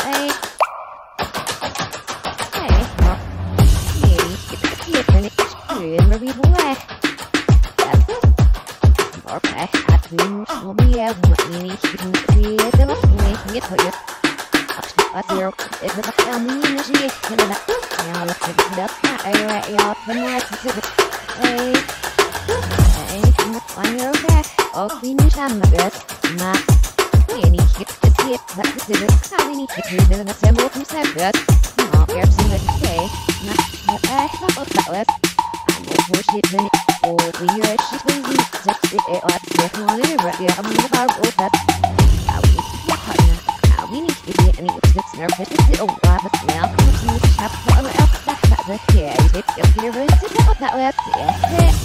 Hey. Out Need time, my best. My. Any hit the that the city. How many hit in a symbol from Sabbath? No, there's in the day. Not I have a ballot. I'm a bullshit in it. Oh, we are shit when we set it up. Get on it, right? Yeah, I'm the bar with that. We get partner. How need to get any it's nervous. It's all right, but now come to the out. That's the kid. It's your parents. It's about that. Yeah.